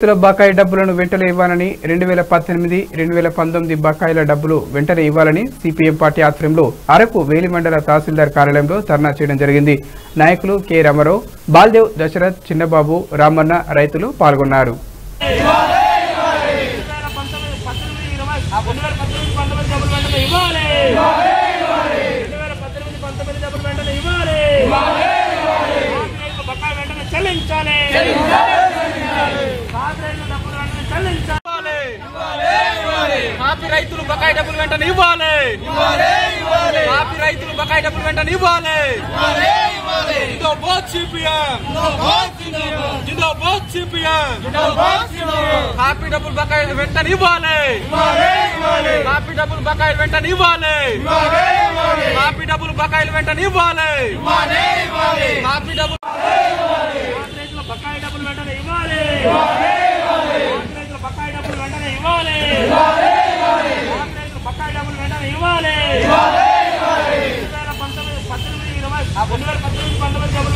రైతుల బకాయి డబ్బులను వెంటనే ఇవ్వాలని రెండు వేల పద్దెనిమిది రెండు వేల పంతొమ్మిది బకాయిల డబ్బులు వెంటనే ఇవ్వాలని సిపిఎం పార్టీ ఆధ్వర్యంలో అరకు వేలి మండల తహసీల్దార్ కార్యాలయంలో ధర్నా చేయడం జరిగింది. నాయకులు కె రామారావు బాల్దేవ్ దశరథ్ చిన్నబాబు రామన్న రైతులు పాల్గొన్నారు. చెల్లించాలి. కాపీ రైతులు బకాయి డబ్బులు వెంటనే ఇవ్వాలి. కాపీ రైతులు బకాయి డబ్బులు వెంటనే ఇవ్వాలి. జిందాబాద్ సిపిఎం. జిందాబాద్ సిపిఎం. కాపీ డబ్బులు బకాయి వెంటనే ఇవ్వాలి. కాపీ డబ్బులు బకాయిలు వెంటనే ఇవ్వాలి. కాపీ డబ్బులు బకాయిలు వెంటనే ఇవ్వాలి. కాపీ డబ్బులు బకాయి డబ్బులు వెంటనే ఇవ్వాలి రైతుల బకాయి డబ్బులు వెంటనే ఇవ్వాలి రైతుల బకాయి డబ్బులు వెంటనే ఇవ్వాలి రెండు వేల పంతొమ్మిది పద్దెనిమిది ఇరవై. రెండు వేల పద్దెనిమిది పంతొమ్మిది డబ్బులు వెంటనే ఇవ్వాలి